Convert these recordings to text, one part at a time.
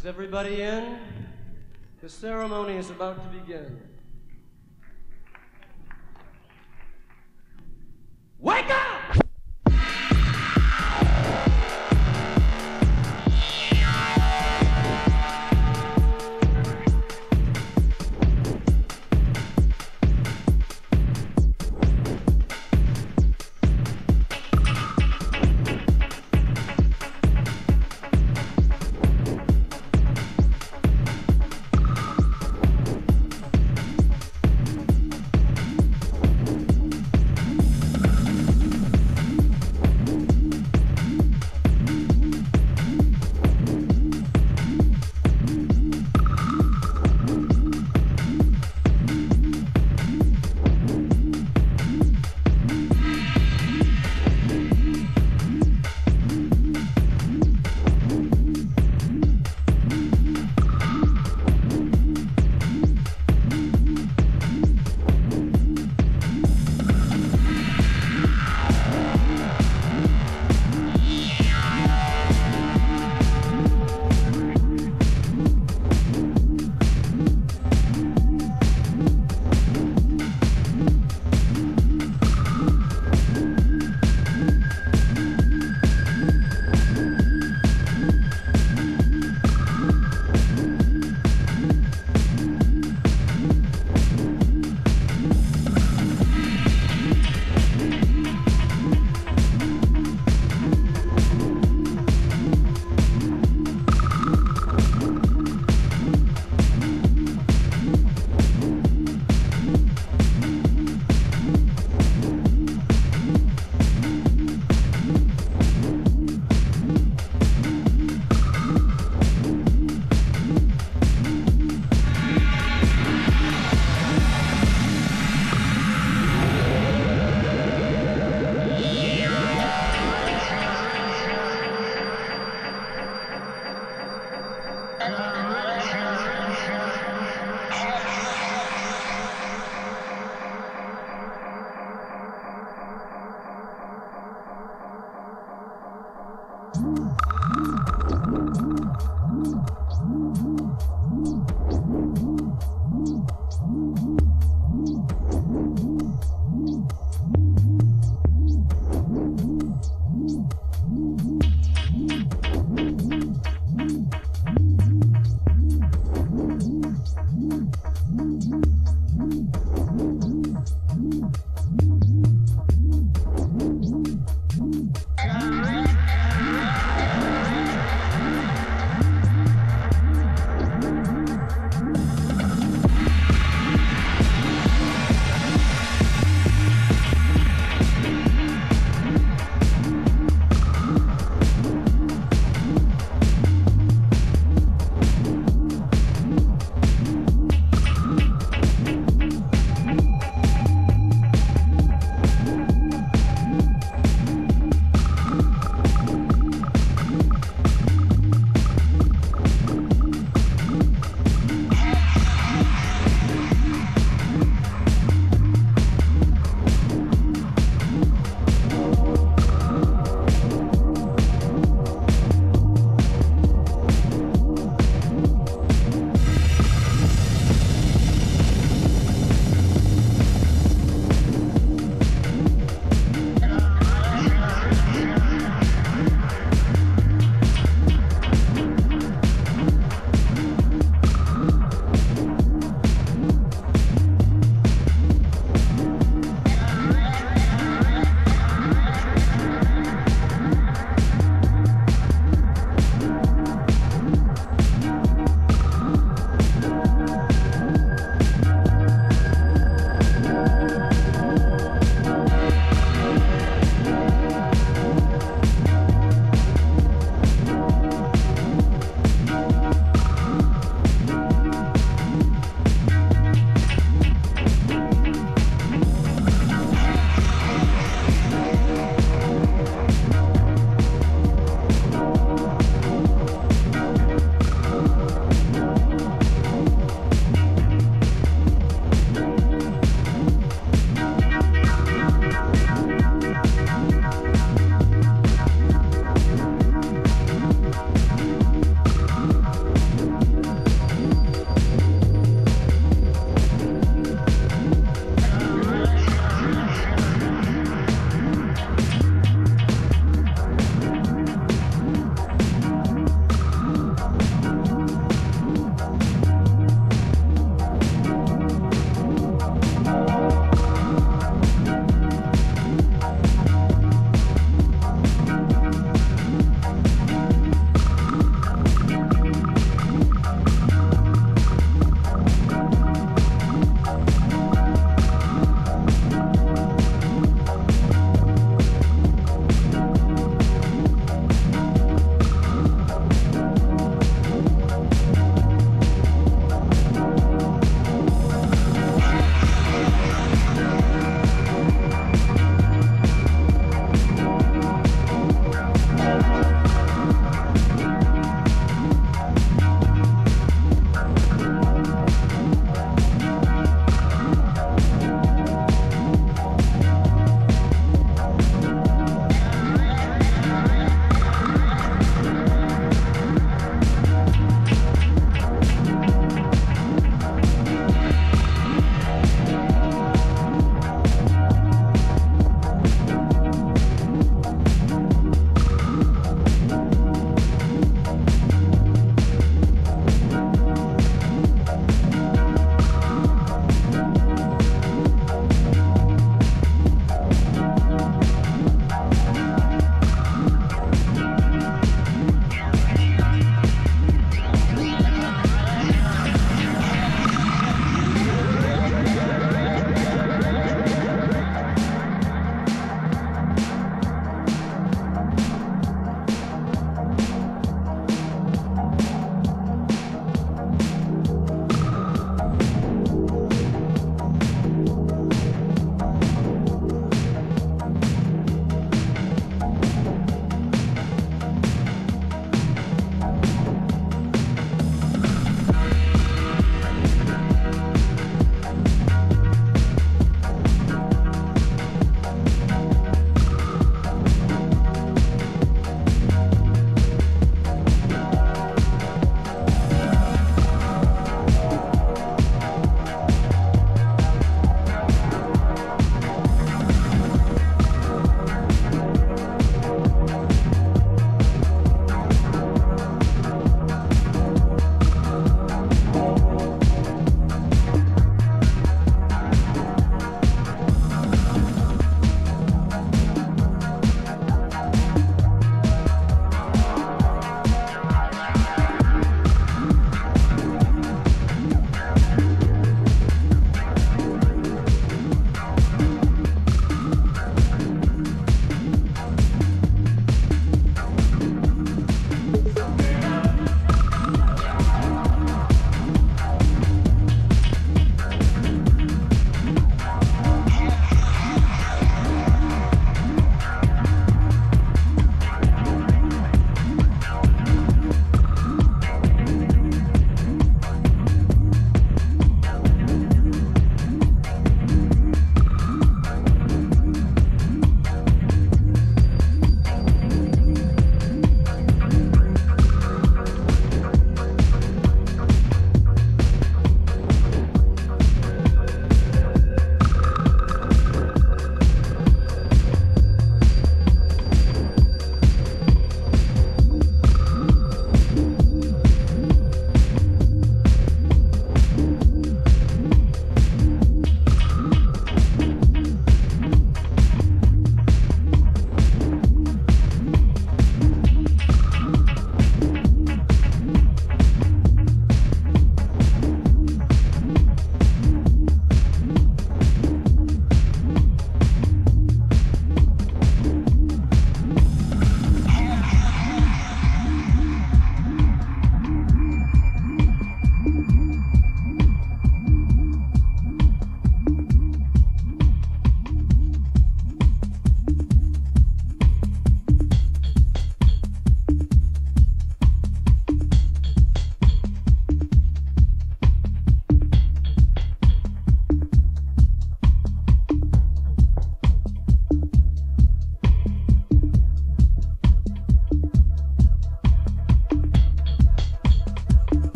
Is everybody in? The ceremony is about to begin.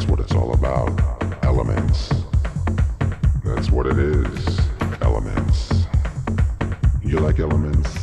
That's what it's all about. Elements. That's what it is. Elements. You like elements?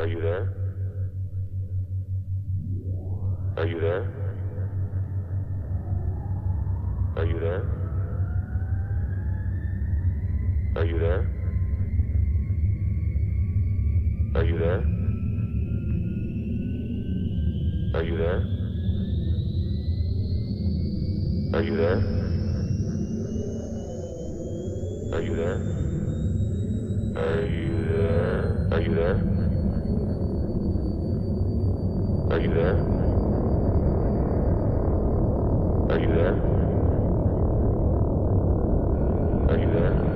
Are you there? Are you there? Are you there? Are you there? Are you there? Are you there? Are you there? Are you there? Are you there? Are you there? Are you there? Are you there? Are you there?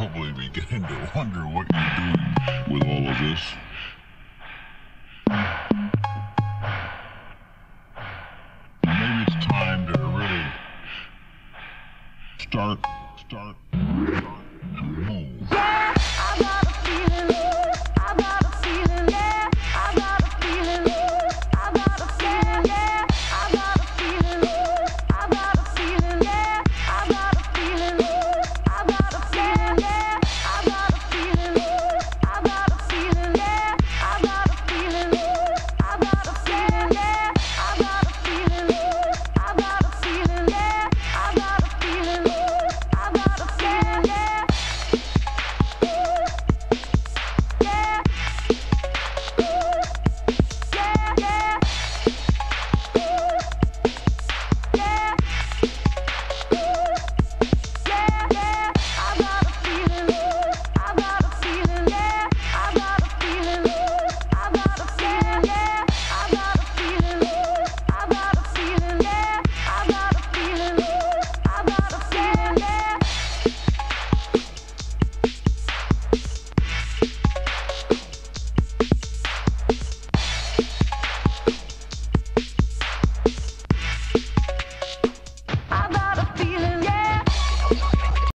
Probably beginning to wonder